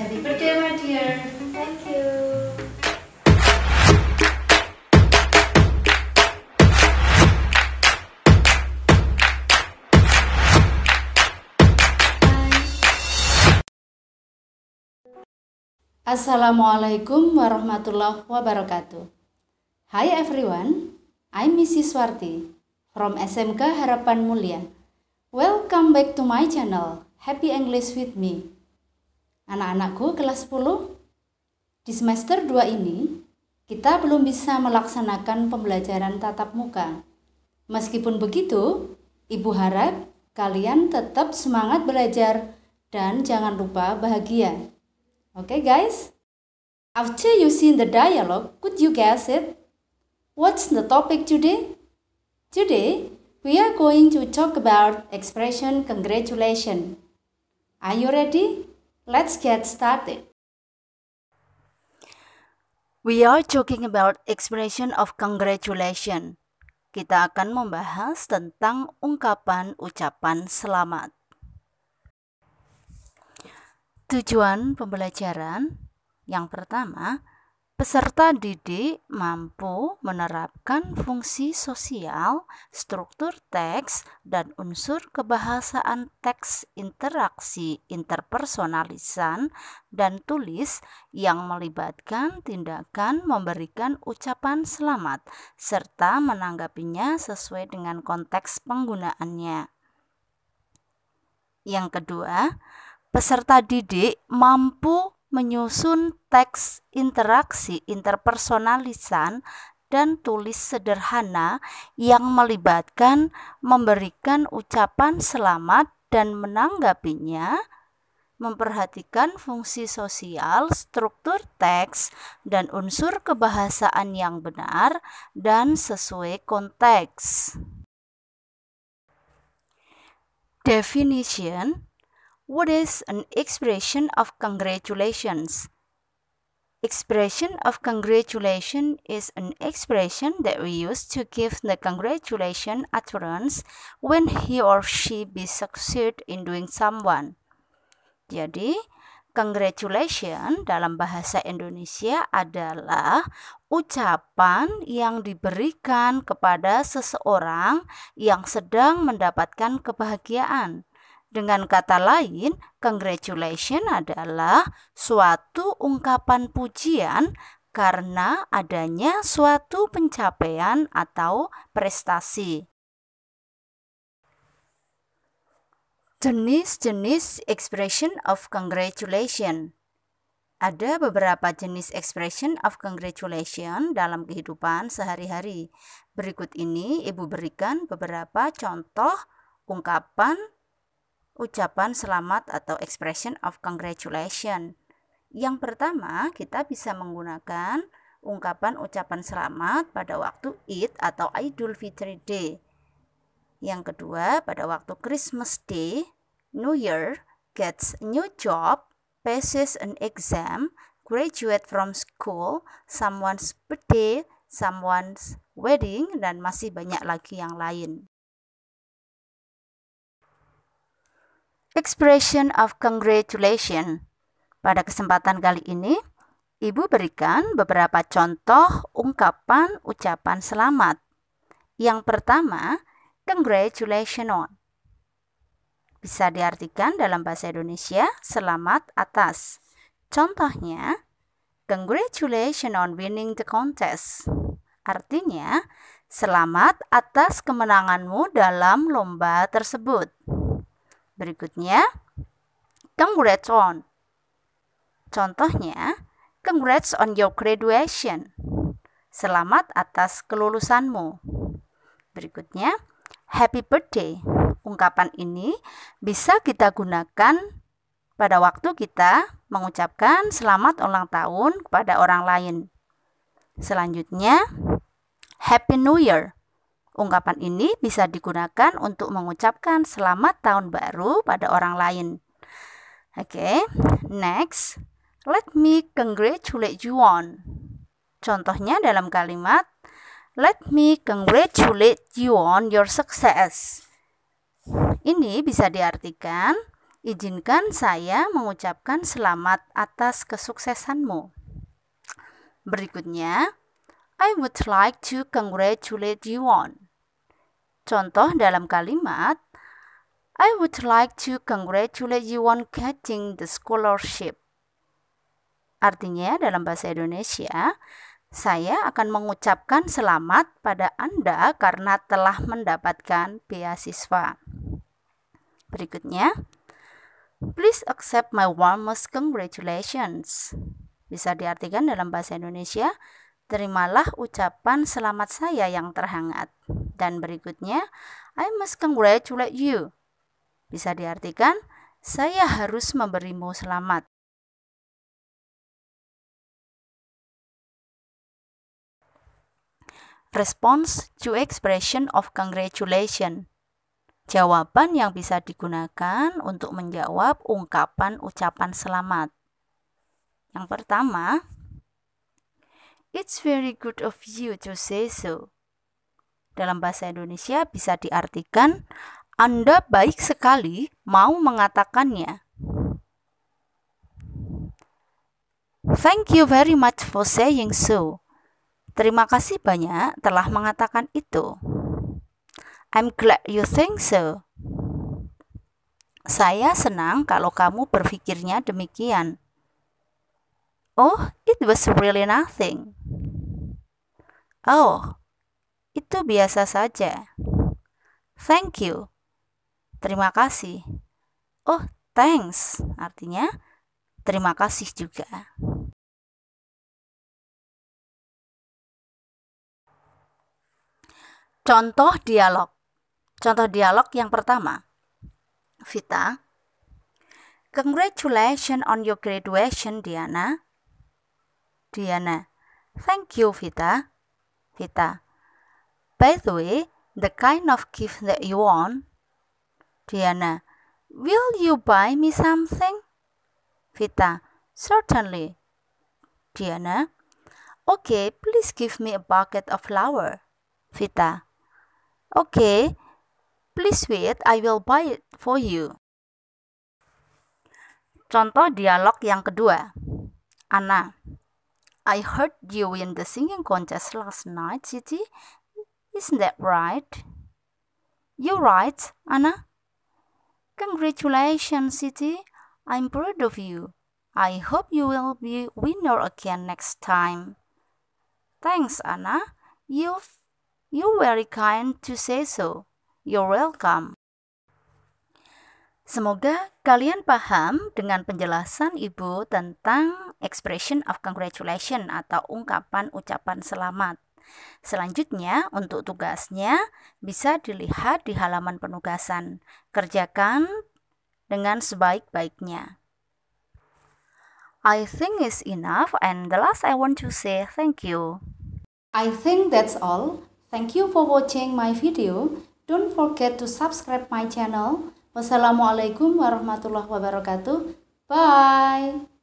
Happy birthday, my dear. Thank you. Assalamualaikum warahmatullahi wabarakatuh. Hi everyone, I'm Mrs. Swarti from SMK Harapan Mulia. Welcome back to my channel, Happy English with me. Anak-anakku kelas 10, di semester 2 ini, kita belum bisa melaksanakan pembelajaran tatap muka. Meskipun begitu, Ibu harap kalian tetap semangat belajar dan jangan lupa bahagia. Okay, guys? After you see the dialogue, could you guess it? What's the topic today? Today, we are going to talk about expression congratulation. Are you ready? Let's get started. We are talking about expression of congratulation. Kita akan membahas tentang ungkapan ucapan selamat. Tujuan pembelajaran yang pertama, peserta didik mampu menerapkan fungsi sosial, struktur teks, dan unsur kebahasaan teks interaksi interpersonalisan dan tulis yang melibatkan tindakan memberikan ucapan selamat serta menanggapinya sesuai dengan konteks penggunaannya. Yang kedua, peserta didik mampu menyusun teks interaksi interpersonalisan dan tulis sederhana yang melibatkan memberikan ucapan selamat dan menanggapinya, memperhatikan fungsi sosial, struktur teks, dan unsur kebahasaan yang benar dan sesuai konteks. Definition What is an expression of congratulations? Expression of congratulation is an expression that we use to give the congratulation utterance when he or she be succeed in doing someone. Jadi, congratulation dalam bahasa Indonesia adalah ucapan yang diberikan kepada seseorang yang sedang mendapatkan kebahagiaan. Dengan kata lain, congratulation adalah suatu ungkapan pujian karena adanya suatu pencapaian atau prestasi. Jenis-jenis expression of congratulation. Ada beberapa jenis expression of congratulation dalam kehidupan sehari-hari. Berikut ini Ibu berikan beberapa contoh ungkapan ucapan selamat atau expression of congratulation. Yang pertama, kita bisa menggunakan ungkapan ucapan selamat pada waktu Eid atau Idul Fitri Day. Yang kedua, pada waktu Christmas Day, New Year, gets a new job, passes an exam, graduate from school, someone's birthday, someone's wedding, dan masih banyak lagi yang lain. Expression of congratulation. Pada kesempatan kali ini, Ibu berikan beberapa contoh ungkapan ucapan selamat. Yang pertama, congratulations on. Bisa diartikan dalam bahasa Indonesia, selamat atas. Contohnya, congratulations on winning the contest. Artinya, selamat atas kemenanganmu dalam lomba tersebut. Berikutnya, congrats on. Contohnya, congrats on your graduation. Selamat atas kelulusanmu. Berikutnya, happy birthday. Ungkapan ini bisa kita gunakan pada waktu kita mengucapkan selamat ulang tahun kepada orang lain. Selanjutnya, happy new year. Ungkapan ini bisa digunakan untuk mengucapkan selamat tahun baru pada orang lain. Oke, okay. next, let me congratulate you on. Contohnya dalam kalimat, let me congratulate you on your success. Ini bisa diartikan, Izinkan saya mengucapkan selamat atas kesuksesanmu. Berikutnya, I would like to congratulate you on. Contoh dalam kalimat, I would like to congratulate you on getting the scholarship. Artinya dalam bahasa Indonesia, saya akan mengucapkan selamat pada Anda karena telah mendapatkan beasiswa. Berikutnya, Please accept my warmest congratulations. Bisa diartikan dalam bahasa Indonesia, terimalah ucapan selamat saya yang terhangat. Dan berikutnya, I must congratulate you. Bisa diartikan, saya harus memberimu selamat. Response to expression of congratulation Jawaban yang bisa digunakan untuk menjawab ungkapan ucapan selamat. Yang pertama, It's very good of you to say so. Dalam bahasa Indonesia bisa diartikan Anda baik sekali mau mengatakannya. Thank you very much for saying so. Terima kasih banyak telah mengatakan itu. I'm glad you think so. Saya senang kalau kamu berpikirnya demikian. Oh, it was really nothing. Oh, itu biasa saja. Thank you. Terima kasih. Oh, thanks. Artinya terima kasih juga. Contoh dialog. Contoh dialog yang pertama. Vita, Congratulations on your graduation, Diana. Diana, thank you, Vita. Vita, by the way, the kind of gift that you want. Diana, will you buy me something? Vita, certainly. Diana, okay, please give me a bucket of flour. Vita, okay, Please wait, I will buy it for you. Contoh dialog yang kedua. Anna, I heard you win the singing contest last night, Siti. Isn't that right? You're right, Anna. Congratulations, Siti. I'm proud of you. I hope you will be winner again next time. Thanks, Anna. You've, you're very kind to say so. You're welcome. Semoga kalian paham dengan penjelasan Ibu tentang expression of congratulation atau ungkapan ucapan selamat. Selanjutnya, untuk tugasnya bisa dilihat di halaman penugasan. Kerjakan dengan sebaik-baiknya. I think it's enough and the last I want to say thank you. I think that's all. Thank you for watching my video. Don't forget to subscribe my channel. Wassalamualaikum warahmatullahi wabarakatuh. Bye.